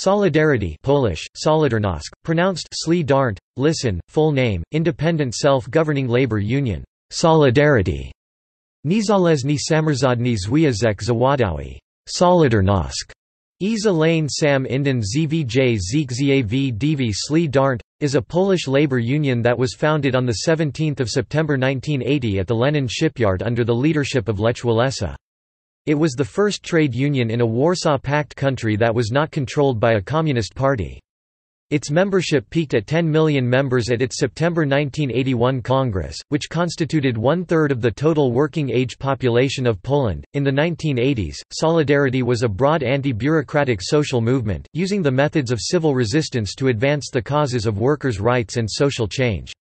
Solidarity Polish, Solidarność, pronounced Sli Darnt, listen, full name, Independent Self-Governing Labor Union, Solidarity, Niezależny Samorządny Związek Zawodowy, Solidarność, Iza Lane Sam Inden ZVJ Zikzav Dv Sli Darnt, is a Polish labor union that was founded on 17 September 1980 at the Lenin shipyard under the leadership of Lech Walesa. It was the first trade union in a Warsaw Pact country that was not controlled by a communist party. Its membership peaked at 10 million members at its September 1981 Congress, which constituted one third of the total working age population of Poland. In the 1980s, Solidarity was a broad anti bureaucratic social movement, using the methods of civil resistance to advance the causes of workers' rights and social change.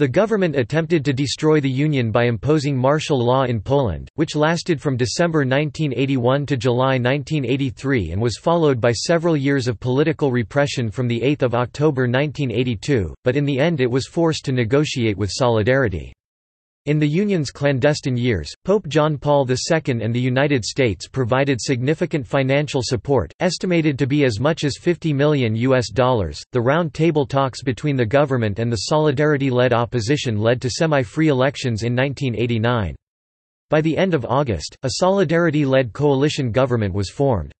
The government attempted to destroy the Union by imposing martial law in Poland, which lasted from December 1981 to July 1983 and was followed by several years of political repression from 8 October 1982, but in the end it was forced to negotiate with Solidarity. In the Union's clandestine years, Pope John Paul II and the United States provided significant financial support, estimated to be as much as 50 million US dollars. The round table talks between the government and the Solidarity-led opposition led to semi-free elections in 1989. By the end of August, a Solidarity-led coalition government was formed.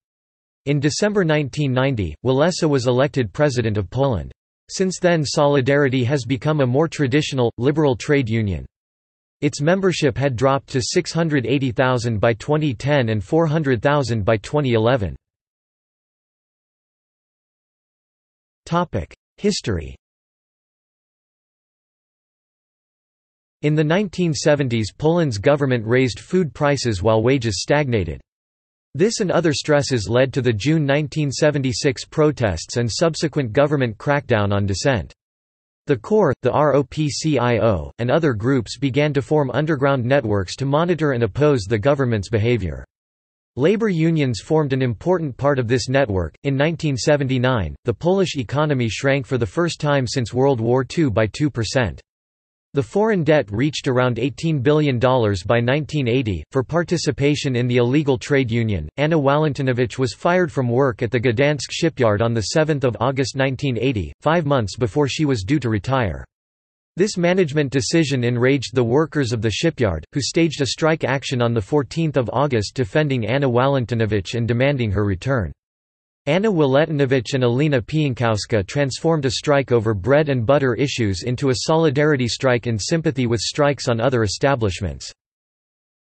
In December 1990, Walesa was elected president of Poland. Since then Solidarity has become a more traditional, liberal trade union. Its membership had dropped to 680,000 by 2010 and 400,000 by 2011. History In the 1970s Poland's government raised food prices while wages stagnated. This and other stresses led to the June 1976 protests and subsequent government crackdown on dissent. The KOR, the ROPCIO, and other groups began to form underground networks to monitor and oppose the government's behavior. Labor unions formed an important part of this network. In 1979, the Polish economy shrank for the first time since World War II by 2%. The foreign debt reached around $18 billion by 1980. For participation in the illegal trade union, Anna Walentynowicz was fired from work at the Gdansk shipyard on 7 August 1980, five months before she was due to retire. This management decision enraged the workers of the shipyard, who staged a strike action on 14 August defending Anna Walentynowicz and demanding her return. Anna Walentynowicz and Alina Pienkowska transformed a strike over bread and butter issues into a solidarity strike in sympathy with strikes on other establishments.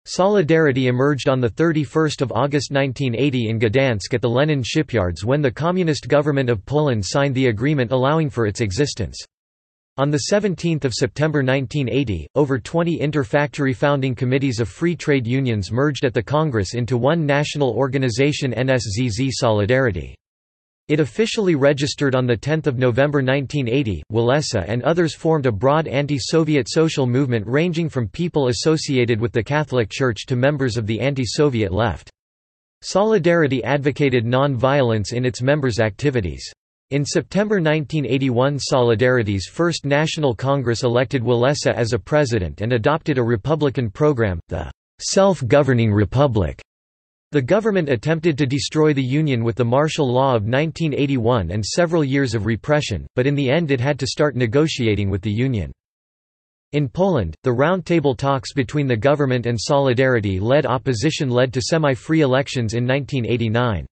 Solidarity emerged on 31 August 1980 in Gdansk at the Lenin shipyards when the Communist government of Poland signed the agreement allowing for its existence. On 17 September 1980, over 20 inter-factory founding committees of free trade unions merged at the Congress into one national organization NSZZ Solidarity. It officially registered on 10 November 1980. Walesa and others formed a broad anti-Soviet social movement ranging from people associated with the Catholic Church to members of the anti-Soviet left. Solidarity advocated non-violence in its members' activities. In September 1981 Solidarity's First National Congress elected Walesa as a president and adopted a republican program, the Self-Governing Republic. The government attempted to destroy the Union with the martial law of 1981 and several years of repression, but in the end it had to start negotiating with the Union. In Poland, the roundtable talks between the government and Solidarity-led opposition led to semi-free elections in 1989.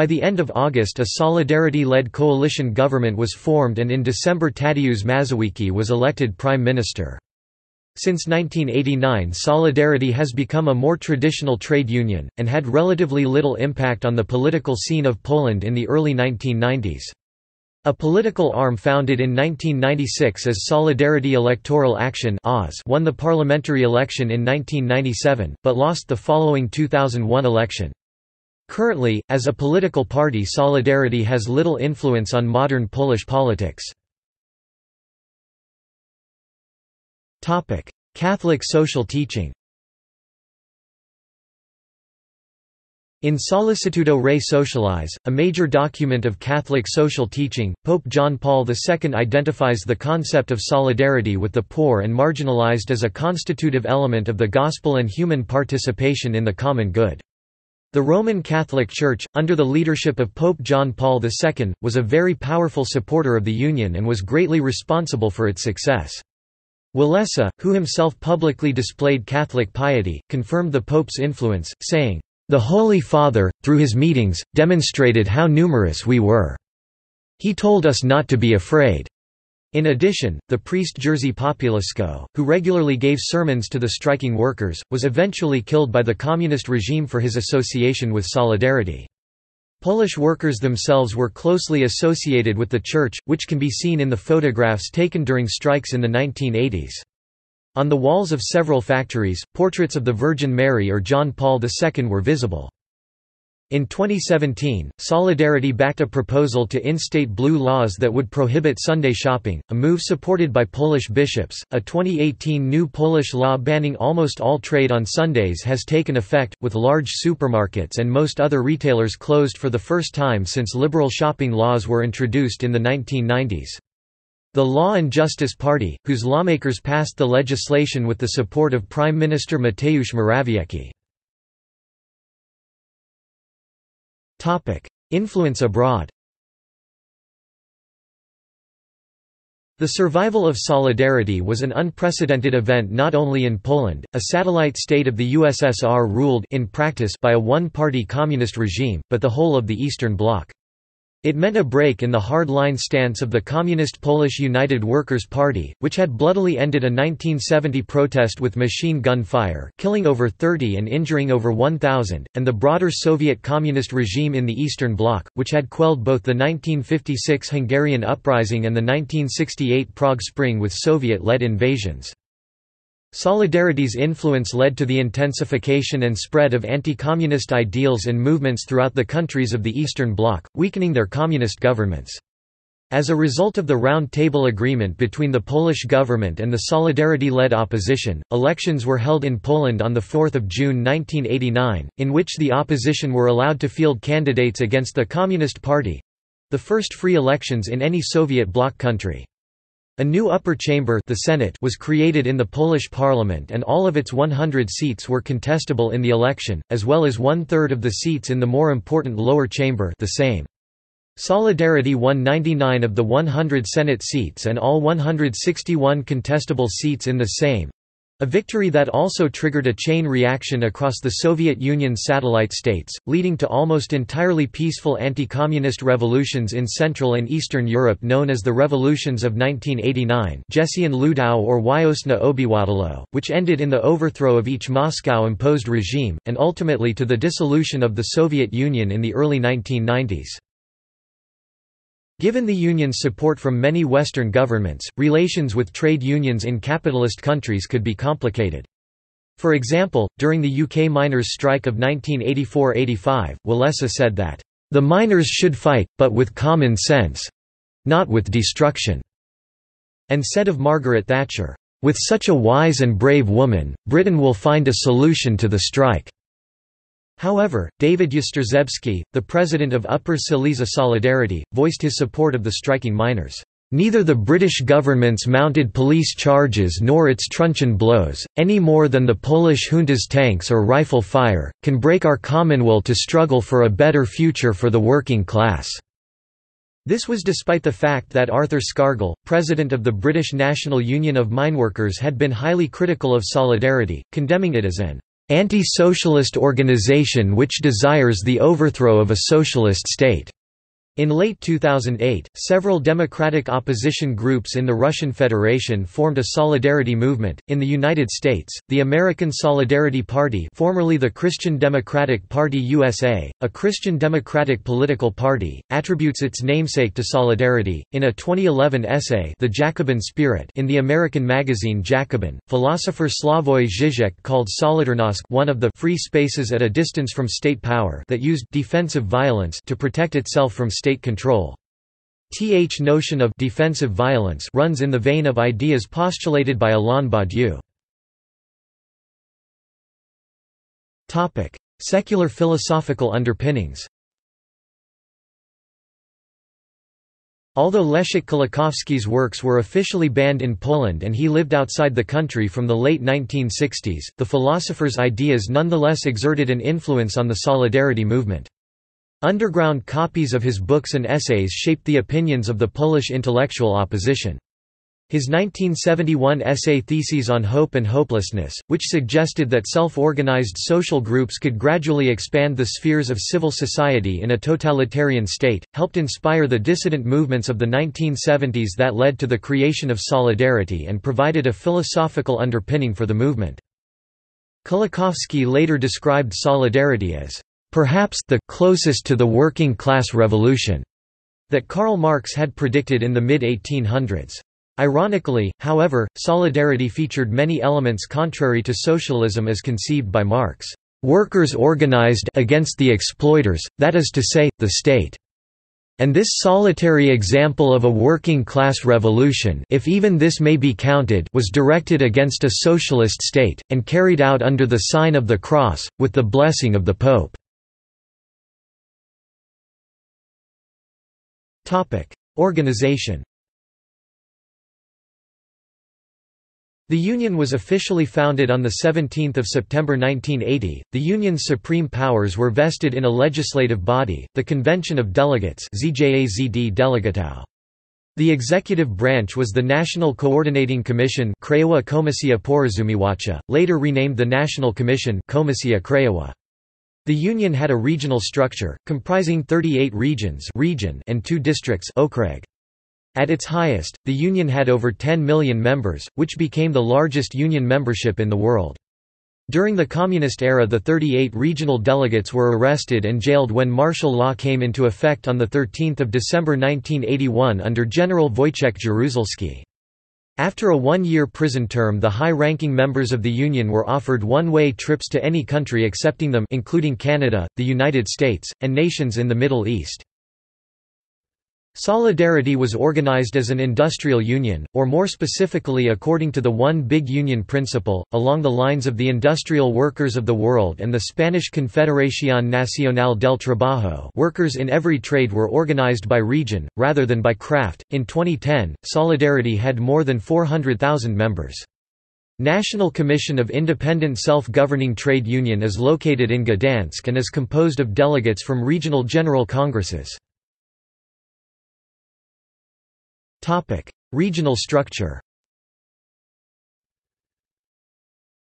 By the end of August a Solidarity-led coalition government was formed and in December Tadeusz Mazowiecki was elected prime minister. Since 1989 Solidarity has become a more traditional trade union, and had relatively little impact on the political scene of Poland in the early 1990s. A political arm founded in 1996 as Solidarity Electoral Action won the parliamentary election in 1997, but lost the following 2001 election. Currently, as a political party Solidarity has little influence on modern Polish politics. Catholic social teaching In Sollicitudo Rei Socialis, a major document of Catholic social teaching, Pope John Paul II identifies the concept of solidarity with the poor and marginalized as a constitutive element of the gospel and human participation in the common good. The Roman Catholic Church, under the leadership of Pope John Paul II, was a very powerful supporter of the Union and was greatly responsible for its success. Walesa, who himself publicly displayed Catholic piety, confirmed the Pope's influence, saying, "...the Holy Father, through his meetings, demonstrated how numerous we were. He told us not to be afraid." In addition, the priest Jerzy Popiełuszko, who regularly gave sermons to the striking workers, was eventually killed by the communist regime for his association with Solidarity. Polish workers themselves were closely associated with the church, which can be seen in the photographs taken during strikes in the 1980s. On the walls of several factories, portraits of the Virgin Mary or John Paul II were visible. In 2017, Solidarity backed a proposal to instate blue laws that would prohibit Sunday shopping, a move supported by Polish bishops. A 2018 new Polish law banning almost all trade on Sundays has taken effect, with large supermarkets and most other retailers closed for the first time since liberal shopping laws were introduced in the 1990s. The Law and Justice Party, whose lawmakers passed the legislation with the support of Prime Minister Mateusz Morawiecki. Influence abroad The survival of Solidarity was an unprecedented event not only in Poland, a satellite state of the USSR ruled in practice by a one-party communist regime, but the whole of the Eastern Bloc. It meant a break in the hard-line stance of the Communist Polish United Workers' Party, which had bloodily ended a 1970 protest with machine gun fire, killing over 30 and injuring over 1,000, and the broader Soviet communist regime in the Eastern Bloc, which had quelled both the 1956 Hungarian uprising and the 1968 Prague Spring with Soviet-led invasions. Solidarity's influence led to the intensification and spread of anti-communist ideals and movements throughout the countries of the Eastern Bloc, weakening their communist governments. As a result of the Round Table Agreement between the Polish government and the Solidarity-led opposition, elections were held in Poland on 4 June 1989, in which the opposition were allowed to field candidates against the Communist Party—the first free elections in any Soviet bloc country. A new upper chamber the Senate was created in the Polish parliament and all of its 100 seats were contestable in the election, as well as one-third of the seats in the more important lower chamber the Sejm. Solidarity won 99 of the 100 Senate seats and all 161 contestable seats in the Sejm, a victory that also triggered a chain reaction across the Soviet Union's satellite states, leading to almost entirely peaceful anti-communist revolutions in Central and Eastern Europe known as the Revolutions of 1989 Jesień Ludowy or which ended in the overthrow of each Moscow-imposed regime, and ultimately to the dissolution of the Soviet Union in the early 1990s. Given the union's support from many Western governments, relations with trade unions in capitalist countries could be complicated. For example, during the UK miners' strike of 1984–85, Walesa said that, "...the miners should fight, but with common sense—not with destruction," and said of Margaret Thatcher, "...with such a wise and brave woman, Britain will find a solution to the strike." However, David Jastrzębski, the president of Upper Silesia Solidarity, voiced his support of the striking miners. Neither the British government's mounted police charges nor its truncheon blows, any more than the Polish junta's tanks or rifle fire, can break our common will to struggle for a better future for the working class." This was despite the fact that Arthur Scargill, president of the British National Union of Mineworkers had been highly critical of Solidarity, condemning it as an anti-socialist organization which desires the overthrow of a socialist state. In late 2008, several democratic opposition groups in the Russian Federation formed a solidarity movement. In the United States, the American Solidarity Party, formerly the Christian Democratic Party USA, a Christian democratic political party, attributes its namesake to solidarity. In a 2011 essay, The Jacobin Spirit, in the American magazine Jacobin, philosopher Slavoj Žižek called Solidarnosc one of the free spaces at a distance from state power that used defensive violence to protect itself from state control. Th notion of defensive violence runs in the vein of ideas postulated by Alain Badiou. Topic: Secular philosophical underpinnings Although Leszek Kolakowski's works were officially banned in Poland and he lived outside the country from the late 1960s, the philosopher's ideas nonetheless exerted an influence on the Solidarity movement. Underground copies of his books and essays shaped the opinions of the Polish intellectual opposition. His 1971 essay Theses on Hope and Hopelessness, which suggested that self-organized social groups could gradually expand the spheres of civil society in a totalitarian state, helped inspire the dissident movements of the 1970s that led to the creation of Solidarity and provided a philosophical underpinning for the movement. Kolakowski later described Solidarity as, "...perhaps the closest to the working class revolution," that Karl Marx had predicted in the mid-1800s. Ironically, however, Solidarity featured many elements contrary to socialism as conceived by Marx. Workers organized against the exploiters, that is to say, the state. And this solitary example of a working-class revolution if even this may be counted was directed against a socialist state, and carried out under the sign of the cross, with the blessing of the Pope. Organization The Union was officially founded on 17 September 1980. The Union's supreme powers were vested in a legislative body, the Convention of Delegates The executive branch was the National Coordinating Commission later renamed the National Commission The Union had a regional structure, comprising 38 regions region and two districts Okreg. At its highest, the Union had over 10 million members, which became the largest Union membership in the world. During the Communist era the 38 regional delegates were arrested and jailed when martial law came into effect on 13 December 1981 under General Wojciech Jaruzelski. After a one-year prison term the high-ranking members of the Union were offered one-way trips to any country accepting them including Canada, the United States, and nations in the Middle East. Solidarity was organized as an industrial union, or more specifically according to the One Big Union principle, along the lines of the Industrial Workers of the World and the Spanish Confederación Nacional del Trabajo workers in every trade were organized by region, rather than by craft. In 2010, Solidarity had more than 400,000 members. National Commission of Independent Self-Governing Trade Union is located in Gdansk and is composed of delegates from regional general congresses. Topic: Regional structure.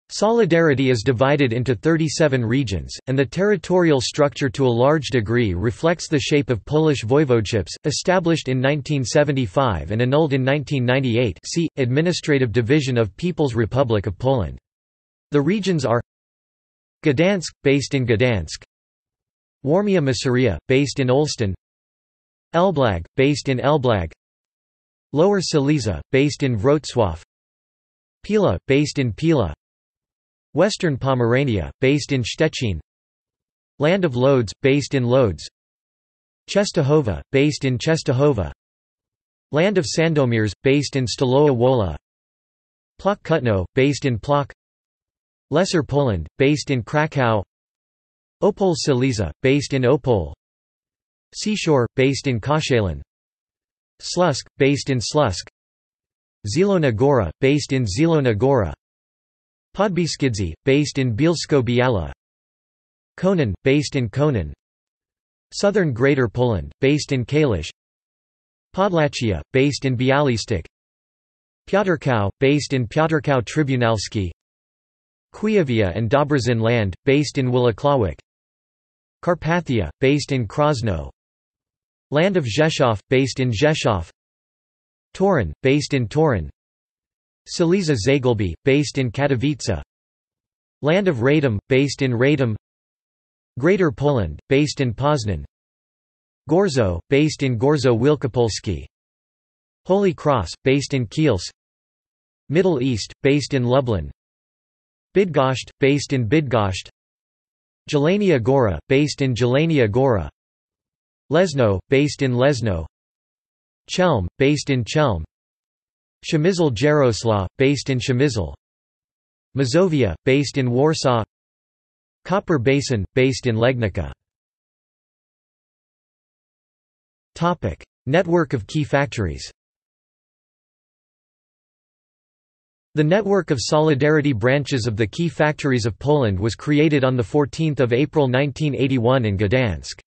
Solidarity is divided into 37 regions, and the territorial structure to a large degree reflects the shape of Polish voivodeships, established in 1975 and annulled in 1998 see, Administrative Division of People's Republic of Poland. The regions are Gdansk, based in Gdansk Warmia Masuria, based in Olsztyn Elblag, based in Elblag Lower Silesia, based in Wrocław Pila, based in Pila Western Pomerania, based in Szczecin Land of Lodz, based in Lodz Czestochowa, based in Czestochowa Land of Sandomirs, based in Stalowa Wola Plock Kutno, based in Plock Lesser Poland, based in Krakow Opole Silesia, based in Opole Seashore, based in Koszalin Slusk, based in Slusk. Zielona Góra, based in Zielona Góra Podbeskidzie, based in Bielsko-Biała. Konin, based in Konin Southern Greater Poland, based in Kalisz. Podlachia, based in Bialystok. Piotrkow, based in Piotrkow Trybunalski. Kujawia and Dobrzyn Land, based in Włocławek Carpathia, based in Krosno Land of Rzeszów, based in Rzeszów Toruń, based in Toruń Silesia Zagłębie, based in Katowice Land of Radom, based in Radom Greater Poland, based in Poznan Gorzów, based in Gorzów Wielkopolski Holy Cross, based in Kielce Middle East, based in Lublin Bydgoszcz, based in Bydgoszcz Jelenia Góra, based in Jelenia Góra Leszno, based in Leszno. Chelm, based in Chelm. Przemysl Jarosław, based in Przemysl Mazovia, based in Warsaw. Copper Basin, based in Legnica. Network of key factories. The network of solidarity branches of the key factories of Poland was created on 14 April 1981 in Gdansk.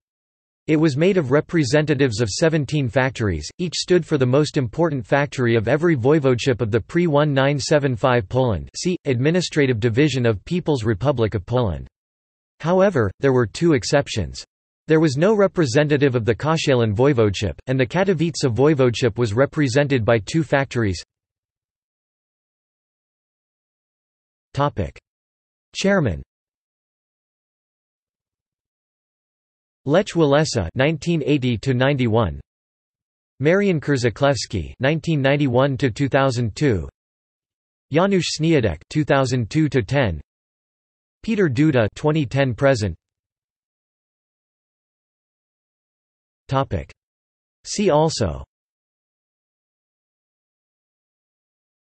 It was made of representatives of 17 factories, each stood for the most important factory of every voivodeship of the pre-1975 Poland see, administrative division of People's Republic of Poland. However, there were two exceptions. There was no representative of the Koszalin voivodeship, and the Katowice voivodeship was represented by two factories Chairman Lech Walesa (1980–91), Marian Krzaklewski (1991–2002), Janusz Sniadek (2002–10), Piotr Duda (2010–present). Topic. See also.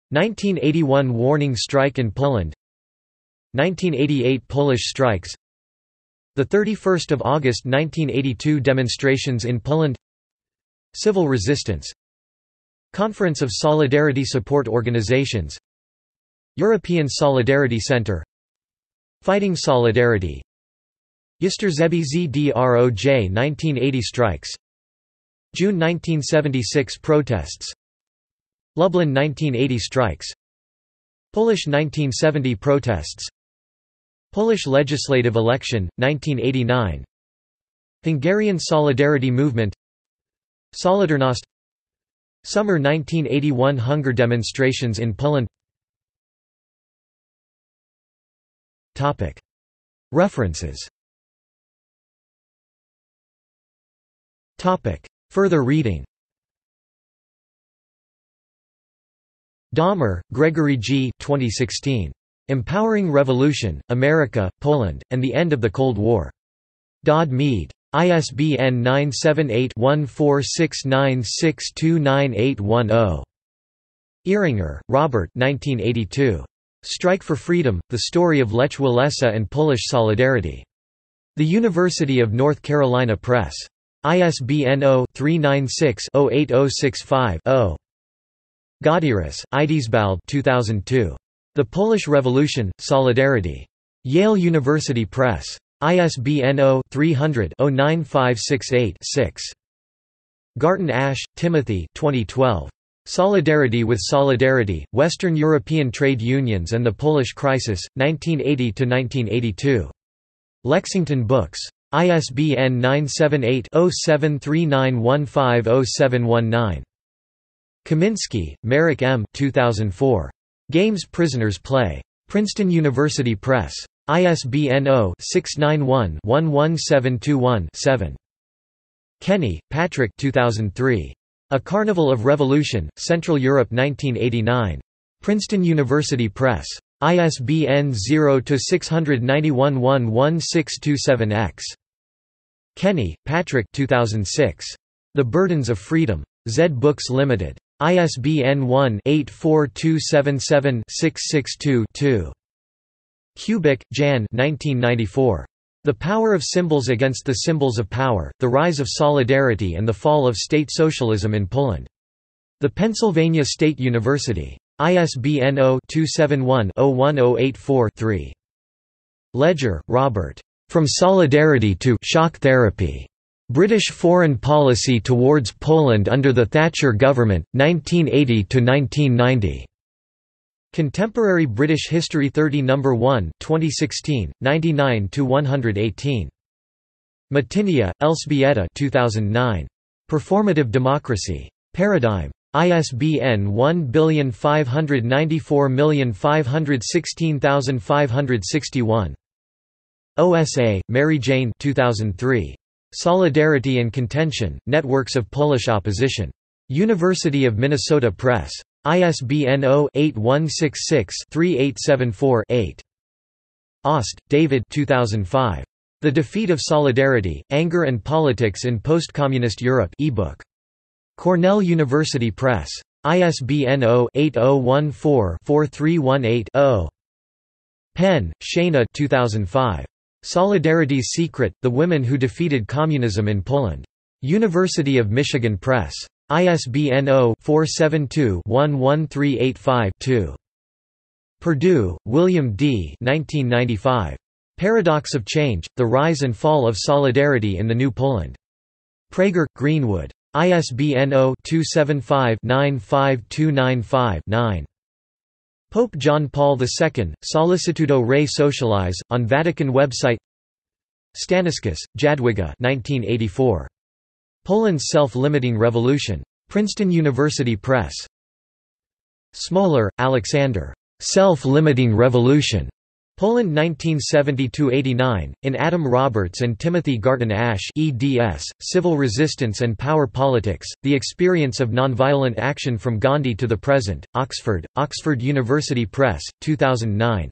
1981 warning strike in Poland 1988 Polish strikes 31 August 1982 demonstrations in Poland. Civil resistance. Conference of Solidarity Support Organizations. European Solidarity Center. Fighting Solidarity. Jastrzębie-Zdrój 1980 strikes. June 1976 protests. Lublin 1980 strikes. Polish 1970 protests Polish legislative election, 1989 Hungarian Solidarity Movement. Solidarność. Summer 1981 hunger demonstrations in Poland. References. Further reading. Dahmer, Gregory G. 2016. Empowering Revolution, America, Poland, and the End of the Cold War. Dodd Mead. ISBN 978-1469629810. Eringer, Robert 1982. Strike for Freedom, The Story of Lech Walesa and Polish Solidarity. The University of North Carolina Press. ISBN 0-396-08065-0. Goddeeris, Idesbald 2002. The Polish Revolution, Solidarity. Yale University Press. ISBN 0-300-09568-6. Garton Ash, Timothy 2012. Solidarity with Solidarity, Western European Trade Unions and the Polish Crisis, 1980–1982. Lexington Books. ISBN 978 0739150719. Kaminski, Marek M. 2004. Games Prisoners Play. Princeton University Press. ISBN 0-691-11721-7. Kenney, Patrick 2003. A Carnival of Revolution, Central Europe 1989. Princeton University Press. ISBN 0-691-11627-X. Kenney, Patrick 2006. The Burdens of Freedom. Zed Books Limited. ISBN 1-84277-662-2. Kubik, Jan The Power of Symbols Against the Symbols of Power, The Rise of Solidarity and the Fall of State Socialism in Poland. The Pennsylvania State University. ISBN 0-271-01084-3. Ledger, Robert. From Solidarity to Shock Therapy. British Foreign Policy Towards Poland under the Thatcher Government, 1980–1990. Contemporary British History 30 No. 1 2016, 99–118. Matynia, Elżbieta 2009. Performative Democracy. Paradigm. ISBN 1594516561. OSA, Mary Jane 2003. Solidarity and Contention, Networks of Polish Opposition. University of Minnesota Press. ISBN 0-8166-3874-8. Ost, David 2005. The Defeat of Solidarity, Anger and Politics in Post-Communist Europe ebook. Cornell University Press. ISBN 0-8014-4318-0. Penn, Shana 2005. Solidarity's Secret, The Women Who Defeated Communism in Poland. University of Michigan Press. ISBN 0-472-11385-2. Perdue, William D. 1995. Paradox of Change, The Rise and Fall of Solidarity in the New Poland. Praeger, Greenwood. ISBN 0-275-95295-9. Pope John Paul II, Sollicitudo Rei Socialis, on Vatican website Staniszkis, Jadwiga 1984. Poland's Self-Limiting Revolution. Princeton University Press. Smolar, Alexander. Self-Limiting Revolution. Poland 1970–89, in Adam Roberts and Timothy Garton Ash eds, Civil Resistance and Power Politics, The Experience of Nonviolent Action from Gandhi to the Present, Oxford, Oxford University Press, 2009.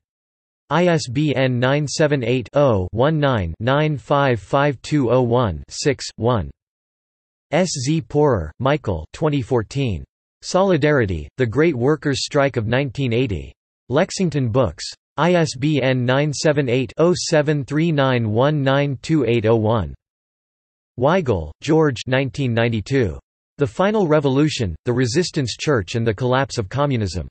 ISBN 978 0 19 955201 6, 1. S. Z. Poorer, Michael 2014. Solidarity, The Great Workers' Strike of 1980. Lexington Books. ISBN 978-0739192801. Weigel, George 1992. The Final Revolution, The Resistance Church and the Collapse of Communism.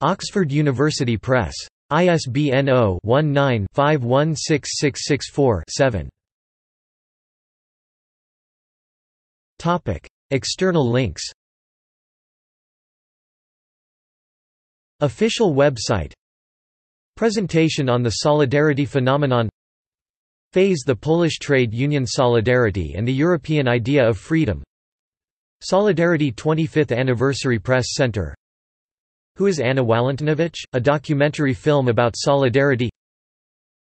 Oxford University Press. ISBN 0-19-516664-7. External links Official website Presentation on the Solidarity phenomenon Phase the Polish Trade Union Solidarity and the European Idea of Freedom Solidarity 25th Anniversary Press Center Who is Anna Walentynowicz? A documentary film about solidarity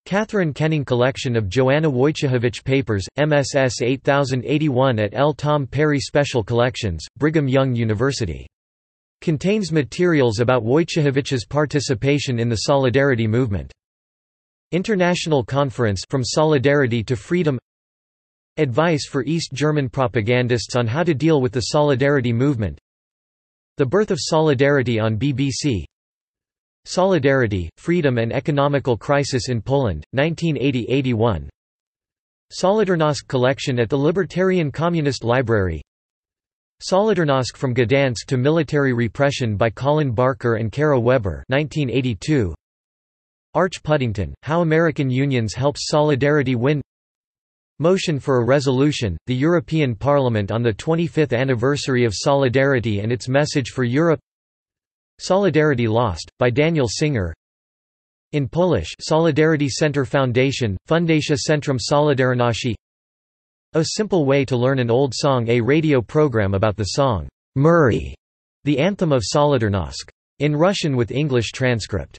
Catherine Kenning Collection of Joanna Wojciechowicz Papers, MSS 8081 at L. Tom Perry Special Collections, Brigham Young University Contains materials about Wojciechowicz's participation in the Solidarity movement. International Conference From Solidarity to Freedom. Advice for East German propagandists on how to deal with the Solidarity movement. The Birth of Solidarity on BBC Solidarity, Freedom and Economical Crisis in Poland, 1980–81 Solidarnosc collection at the Libertarian Communist Library Solidarnosc from Gdansk to Military Repression by Colin Barker and Kara Weber 1982. Arch Puddington, How American Unions Helps Solidarity Win. Motion for a Resolution, the European Parliament on the 25th anniversary of Solidarity and its message for Europe. Solidarity Lost, by Daniel Singer. In Polish Solidarity Center Foundation, Fundacja Centrum Solidarności a Simple Way to Learn an Old Song A radio program about the song, Mury, the anthem of Solidarnosc. In Russian with English transcript.